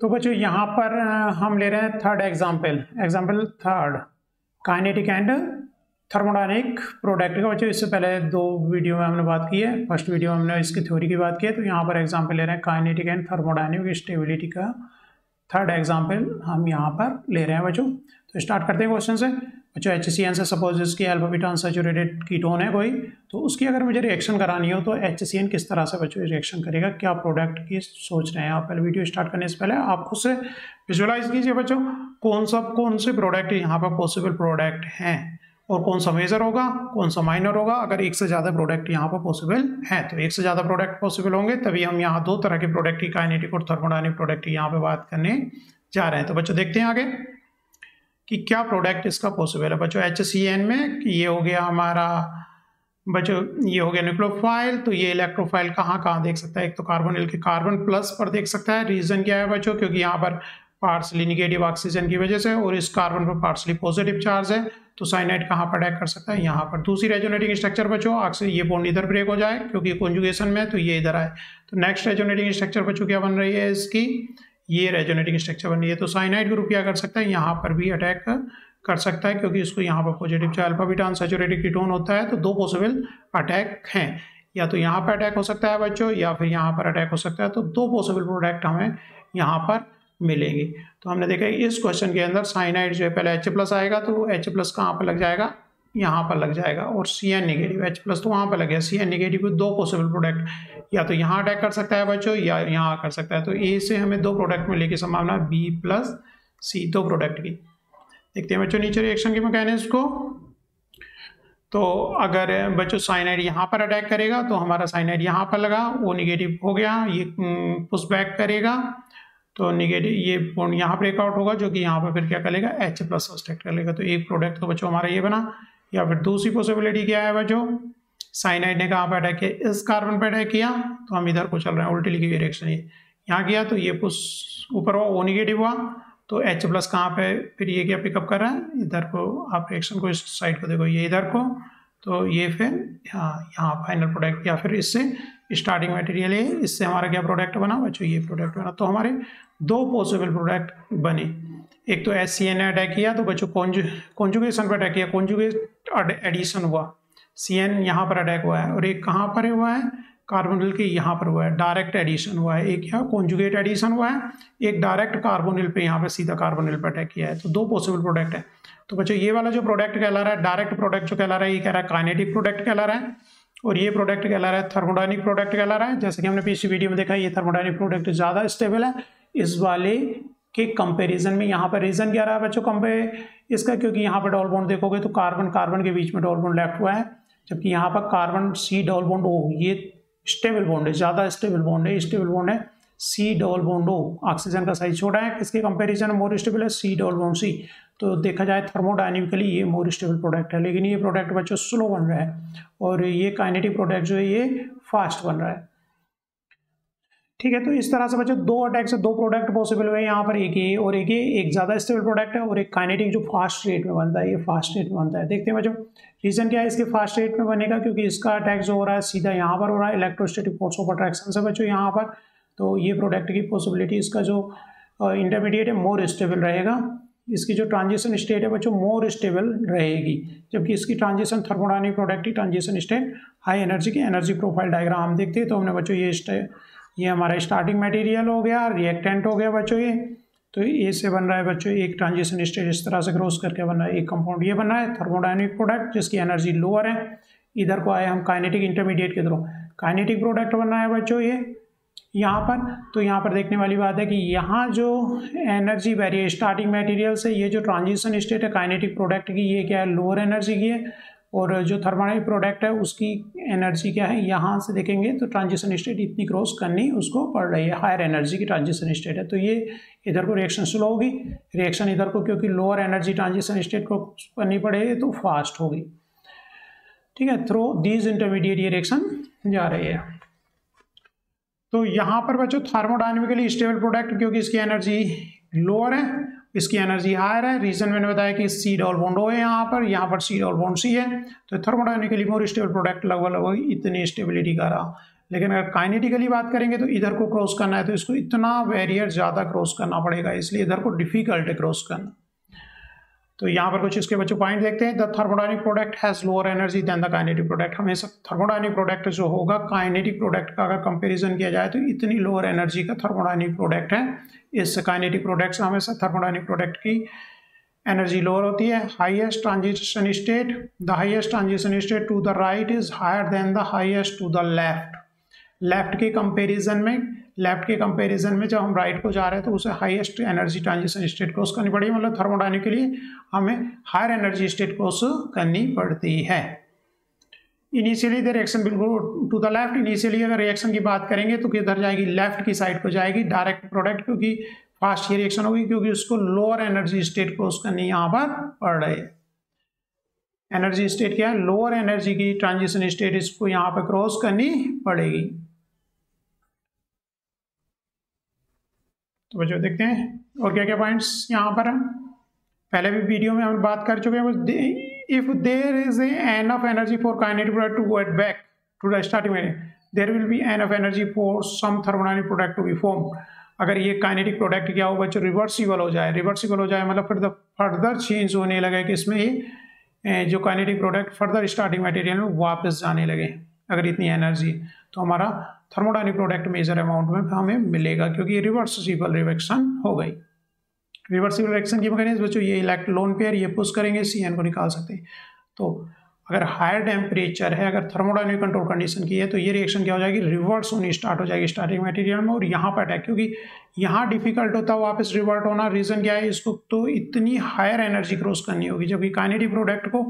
तो बच्चों, यहाँ पर हम ले रहे हैं third example example third kinetic and thermodynamic product का बच्चों, इससे पहले दो वीडियो में हमने बात की है। फ़र्स्ट वीडियो में हमने इसकी थ्योरी की बात की है तो यहाँ पर एग्ज़ाम्पल ले रहे हैं काइनेटिक एंड थर्मोडाइनिक स्टेबिलिटी का थर्ड एग्ज़ाम्पल हम यहाँ पर ले रहे हैं बच्चों। तो स्टार्ट करते हैं क्वेश्चन से। बच्चों एच सी एन से सपोज़ इसकी एल्फाबीटा अनसेचुरेटेड कीटोन है कोई तो उसकी अगर मुझे रिएक्शन करानी हो तो एच सी एन किस तरह से बच्चों रिएक्शन करेगा? क्या प्रोडक्ट की सोच रहे हैं आप? पहले वीडियो स्टार्ट करने से पहले आप खुद से विजुअलाइज कीजिए बच्चों, कौन सा, कौन से प्रोडक्ट यहाँ पर पॉसिबल प्रोडक्ट हैं? और कौन सा मेजर होगा, कौन सा माइनर होगा? अगर एक से ज़्यादा प्रोडक्ट यहाँ पर पॉसिबल है तो एक से ज़्यादा प्रोडक्ट पॉसिबल होंगे, तभी हम यहाँ दो तरह के प्रोडक्ट की काइनेटिक और थर्मोडाइनिक प्रोडक्ट यहाँ पर बात करने जा रहे हैं। तो बच्चों देखते हैं आगे। कि क्या प्रोडक्ट इसका पॉसिबल है? बच्चों एच सी एन में ये हो गया हमारा, बच्चों, ये हो गया न्यूक्लोफाइल तो ये इलेक्ट्रोफाइल कहाँ कहाँ देख सकता है? एक तो कार्बोनिल के कार्बन प्लस पर देख सकता है। रीज़न क्या है बच्चों? क्योंकि यहाँ पर पार्सली निगेटिव ऑक्सीजन की वजह से और इस कार्बन पर पार्सली पॉजिटिव चार्ज है तो साइनाइड कहाँ पर अटैक कर सकता है? यहाँ पर। दूसरी रेजोनेटिंग स्ट्रक्चर बच्चों ऑक्सीजन ये बॉन्ड इधर ब्रेक हो जाए, क्योंकि कॉन्जुगेशन में तो ये इधर आए। तो नेक्स्ट रेजोनेटिंग स्ट्रक्चर बच्चों क्या बन रही है इसकी? ये रेजोनेटिंग स्ट्रक्चर बन रही है। तो साइनाइड ग्रुप क्या कर सकता है? यहाँ पर भी अटैक कर सकता है, क्योंकि इसको यहाँ पर पॉजिटिव चाहे अल्फ़ा बीटा अनसेचुरेटेड कीटोन होता है तो दो पॉसिबल अटैक हैं। या तो यहाँ पर अटैक हो सकता है बच्चों, या फिर यहाँ पर अटैक हो सकता है। तो दो पॉसिबल प्रोडक्ट हमें यहाँ पर मिलेंगे। तो हमने देखा इस क्वेश्चन के अंदर साइनाइड जो है पहले एच प्लस आएगा तो एच प्लस कहाँ पर लग जाएगा? यहाँ पर लग जाएगा और C N negative H plus तो वहाँ पर लग गया सी एन निगेटिव दो पॉसिबल प्रोडक्ट या तो यहाँ अटैक कर सकता है बच्चों, या यहाँ कर सकता है। तो ए से हमें दो प्रोडक्ट मिलने की संभावना बी प्लस सी दो प्रोडक्ट की। देखते हैं बच्चों नीचे रिएक्शन के मैकेनिज्म को। तो अगर बच्चों साइनाइड यहाँ पर अटैक करेगा तो हमारा साइनाइड यहाँ पर लगा, वो निगेटिव हो गया, ये पुश बैक करेगा। तो निगेटिव ये यहाँ ब्रेकआउट होगा, जो कि यहाँ पर फिर क्या करेगा एच प्लस सब्सट्रैक्ट कर लेगा। तो एक प्रोडक्ट तो बच्चों हमारा ये बना। या फिर दूसरी पॉसिबिलिटी क्या है बच्चों साइनाइड ने कहाँ पर अटैक किया? इस कार्बन पर अटैक किया। तो हम इधर को चल रहे हैं, उल्टी लिखी हुई रिएक्शन ये। यहाँ किया तो ये पुश ऊपर हुआ वो निगेटिव हुआ। तो एच प्लस कहाँ पे फिर ये क्या पिकअप कर रहा है? इधर को आप रिएक्शन को इस साइड को देखो, ये इधर को। तो ये फिर हाँ यहाँ फाइनल प्रोडक्ट या फिर इससे स्टार्टिंग मटेरियल है। इससे हमारा क्या प्रोडक्ट बना? बच्चों, ये प्रोडक्ट बना। तो हमारे दो पॉसिबल प्रोडक्ट बने। एक तो एस सी एन ने अटैक किया तो बच्चों कॉन्जुगेशन पर अटैक किया कॉन्जुगेट एडिशन हुआ। सी एन यहाँ पर अटैक हुआ है और एक कहाँ पर हुआ है? कार्बोनिल के यहाँ पर हुआ है। डायरेक्ट एडिशन हुआ है। एक यहाँ कॉन्जुगेट एडिशन हुआ है। एक डायरेक्ट कार्बोनिल पे यहाँ पर सीधा कार्बोनिल पर अटैक किया है। तो दो पॉसिबल प्रोडक्ट है। तो बच्चों, ये वाला जो प्रोडक्ट कहला रहा है डायरेक्ट प्रोडक्ट जो कहला रहा है, ये कह रहा है काइनेटिक प्रोडक्ट कहला रहा है। और ये प्रोडक्ट कहला रहा है थर्मोडाइनिक प्रोडक्ट कहला रहा है। जैसे कि हमने पिछली वीडियो में देखा, ये थर्मोडाइनिक प्रोडक्ट ज़्यादा स्टेबल है। इस वाले के कंपैरिजन में यहाँ पर रीजन क्या रहा है बच्चों कंपेयर इसका? क्योंकि यहाँ पर डॉल बॉन्ड देखोगे तो कार्बन कार्बन के बीच में डॉल बॉन्ड लेफ़्ट हुआ है, जबकि यहाँ पर carbon C double bond O ये स्टेबल बॉन्ड है, ज़्यादा स्टेबल बॉन्ड है स्टेबल बॉन्ड है C double bond O oxygen का साइज़ छोटा है किसके कंपैरिजन में मोर स्टेबल है सी डबल बॉन्ड सी तो देखा जाए थर्मोडाइनमिकली ये मोर स्टेबल प्रोडक्ट है, लेकिन ये प्रोडक्ट बच्चों स्लो बन रहा है, और ये काइनेटिक प्रोडक्ट जो है ये फास्ट बन रहा है। ठीक है तो इस तरह से बच्चों, दो अटैक से दो प्रोडक्ट पॉसिबल हुए यहाँ पर एक ये और एक ये, एक ज़्यादा स्टेबल प्रोडक्ट है और एक काइनेटिक जो फास्ट रेट में बनता है, ये फास्ट रेट में बनता है। देखते हैं बच्चों रीज़न क्या है इसके फास्ट रेट में बनेगा? क्योंकि इसका अटैक जो हो रहा है, सीधा यहाँ पर हो रहा है इलेक्ट्रोस्टेटिक फोर्स ऑफ़ अट्रैक्शन से बच्चों यहाँ पर। तो ये प्रोडक्ट की पॉसिबिलिटी इसका जो इंटरमीडिएट है मोर स्टेबल रहेगा। इसकी जो ट्रांजिशन स्टेट है बच्चों मोर स्टेबल रहेगी। जबकि इसकी ट्रांजिशन थर्मोडाइनिक प्रोडक्ट की ट्रांजिशन स्टेट हाई एनर्जी की एनर्जी प्रोफ़ाइल डायग्राम देखते हैं तो हमने बच्चों ये ये हमारा स्टार्टिंग मटेरियल हो गया रिएक्टेंट हो गया बच्चों ये। तो ए से बन रहा है बच्चों, एक ट्रांजिशन स्टेज इस तरह से क्रॉस करके बन रहा है, एक कंपाउंड ये बन रहा है थर्मोडाइनिक प्रोडक्ट जिसकी एनर्जी लोअर है। इधर को आए हम काइनेटिक इंटरमीडिएट के थ्रू काइनेटिक प्रोडक्ट बन रहा है बच्चों ये, यहाँ पर। तो यहाँ पर देखने वाली बात है कि यहाँ जो एनर्जी वेरी स्टार्टिंग मटेरियल से ये जो ट्रांजिशन स्टेट है काइनेटिक प्रोडक्ट की, ये क्या है? लोअर एनर्जी की है। और जो थर्माइल प्रोडक्ट है, उसकी एनर्जी क्या है, यहाँ से देखेंगे तो ट्रांजिशन स्टेट इतनी क्रॉस करनी उसको पड़ रही है, हायर एनर्जी की ट्रांजिशन स्टेट है। तो ये इधर को रिएक्शन स्लो होगी, रिएक्शन इधर को क्योंकि लोअर एनर्जी ट्रांजिशन स्टेट को करनी पड़ेगी तो फास्ट होगी। ठीक है, थ्रो दीज इंटरमीडिएट ये रिएक्शन जा रही है। तो यहाँ पर बच्चों थर्मोडाइनमिकली स्टेबल प्रोडक्ट क्योंकि इसकी एनर्जी लोअर है इसकी एनर्जी हायर है। रीजन मैंने बताया कि सी डॉल बॉन्ड ओ है यहाँ पर। यहाँ पर सी डॉल बॉन्ड सी है। तो थर्मोडाइनिकली मोर स्टेबल प्रोडक्ट लगभग लगभग इतनी स्टेबिलिटी का रहा। लेकिन अगर काइनेटिकली बात करेंगे तो इधर को क्रॉस करना है तो इसको इतना वेरियर ज़्यादा क्रॉस करना पड़ेगा। इसलिए इधर को डिफ़िकल्ट है क्रॉस करना। तो यहाँ पर कुछ इसके बच्चों पॉइंट देखते हैं। The thermodynamic product has lower energy than the kinetic product हमेशा थर्मोडाइनिक प्रोडक्ट जो होगा काइनेटिक प्रोडक्ट का अगर कंपैरिजन किया जाए तो इतनी लोअर एनर्जी का थर्मोडाइनिक प्रोडक्ट है। इस काइनेटिक प्रोडक्ट से हमेशा थर्मोडाइनिक प्रोडक्ट की एनर्जी लोअर होती है। Highest transition state the highest transition state to the right is higher than the highest to the left left के कंपेरिजन में लेफ़्ट के कंपैरिजन में जब हम राइट को जा रहे हैं तो उसे highest energy transition state cross करनी पड़ेगी। मतलब थर्मोडाइनिक के लिए हमें हायर एनर्जी स्टेट क्रॉस करनी पड़ती है। Initially the reaction go to the left initially अगर रिएक्शन की बात करेंगे तो किधर जाएगी? लेफ़्ट की साइड को जाएगी डायरेक्ट प्रोडक्ट क्योंकि फास्ट ही रिएक्शन होगी, क्योंकि उसको लोअर एनर्जी स्टेट क्रॉस करनी यहाँ पर पड़। रही है एनर्जी स्टेट क्या है? लोअर एनर्जी की ट्रांजिशन स्टेट इसको यहाँ पर क्रॉस करनी पड़ेगी। तो बच्चों, देखते हैं। और क्या क्या पॉइंट्स यहाँ पर हैं? पहले भी वीडियो में हम बात कर चुके हैं if there is enough energy for kinetic product to get back to the starting में there will be enough energy for some thermodynamic product to be form अगर ये काइनेटिक प्रोडक्ट क्या हो बच्चों रिवर्सिबल हो जाए रिवर्सिबल हो जाए मतलब फिर फर्दर चेंज होने लगे कि इसमें ये जो kinetic product further starting material में वापस जाने लगे, अगर इतनी एनर्जी तो हमारा थर्मोडाइनिक प्रोडक्ट मेजर अमाउंट में हमें मिलेगा क्योंकि रिवर्सिबल रिवेक्शन हो गई। रिवर्सिबल रिएक्शन की मैकेनिज्म बच्चों, ये इलेक्ट लोन पेयर ये पुश करेंगे सी एन को निकाल सकते हैं। तो अगर हायर टेम्परेचर है, अगर थर्मोडाइनिक कंट्रोल कंडीशन की है तो ये रिएक्शन क्या हो जाएगी? रिवर्स होनी स्टार्ट हो जाएगी स्टार्टिंग मटेरियल में और यहाँ पर अटैक क्योंकि यहाँ डिफ़िकल्ट होता है वापस रिवर्ट होना रीज़न क्या है? इसको तो इतनी हायर एनर्जी क्रॉस करनी होगी, जबकि काइनेटिक प्रोडक्ट को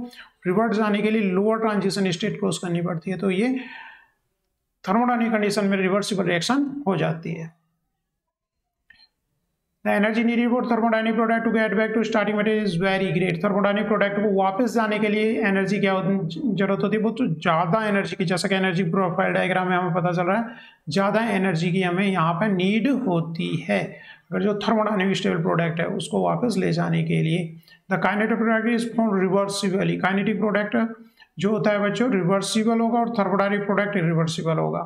रिवर्ट जाने के लिए लोअर ट्रांजिशन स्टेट क्रॉस करनी पड़ती है। तो ये थर्मोडाइनिक कंडीशन में रिवर्सिबल रिएक्शन हो जाती है। The energy needed for thermodynamic product to get back to starting material is very great thermodynamic product को वापस जाने के लिए एनर्जी क्या ज़रूरत होती है। बहुत ज़्यादा एनर्जी की, जैसा कि एनर्जी प्रोफ़ाइल डायग्राम में हमें पता चल रहा है, ज़्यादा एनर्जी की हमें यहाँ पर नीड होती है। अगर जो थर्मोडाइनिक स्टेबल प्रोडक्ट है, उसको वापस ले जाने के लिए the kinetic product is from reversibly kinetic product जो होता है बच्चों रिवर्सिबल होगा और थर्मोडाइनिक प्रोडक्ट रिवर्सिबल होगा।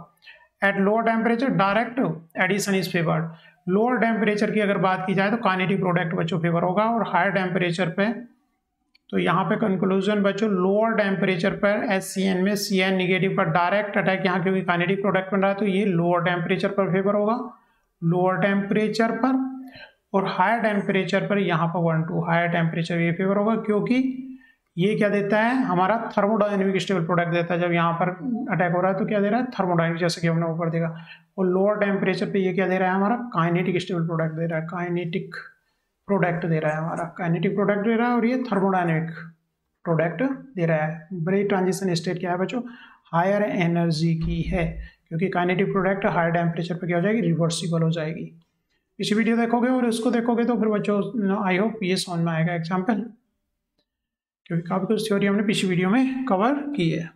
At lower temperature direct addition is favoured lower temperature की अगर बात की जाए तो काइनेटिक प्रोडक्ट बच्चों फेवर होगा और हायर टेम्परेचर पे तो यहाँ पे कंक्लूजन बच्चों लोअर टेम्परेचर पर एस सी एन में सी एन निगेटिव पर डायरेक्ट अटैक यहाँ क्योंकि काइनेटिक प्रोडक्ट बन रहा है तो ये लोअर टेम्परेचर पर फेवर होगा। लोअर टेम्परेचर पर और हायर टेम्परेचर पर यहाँ पर वन टू हायर टेम्परेचर ये फेवर होगा क्योंकि ये क्या देता है? हमारा थर्मोडाइनमिक स्टेबल प्रोडक्ट देता है। जब यहाँ पर अटैक हो रहा है तो क्या दे रहा है? थर्मोडाइनमिक जैसे कि हमने ऊपर देखा। और लोअर टेम्परेचर पे ये क्या दे रहा है? हमारा काइनेटिक स्टेबल प्रोडक्ट दे रहा है। काइनेटिक प्रोडक्ट दे रहा है हमारा। काइनेटिक प्रोडक्ट दे रहा है और ये थर्मोडाइनमिक प्रोडक्ट दे रहा है। ब्रे ट्रांजिशन स्टेट क्या है बच्चों? हायर एनर्जी की है। क्योंकि काइनेटिक प्रोडक्ट हायर टेम्परेचर पर क्या हो जाएगी? रिवर्सिबल हो जाएगी। इसी वीडियो देखोगे और इसको देखोगे तो फिर बच्चों आई होप ये समझ में आएगा। एग्ज़ाम्पल क्योंकि काफ़ी कुछ थ्योरी हमने पिछली वीडियो में कवर की है।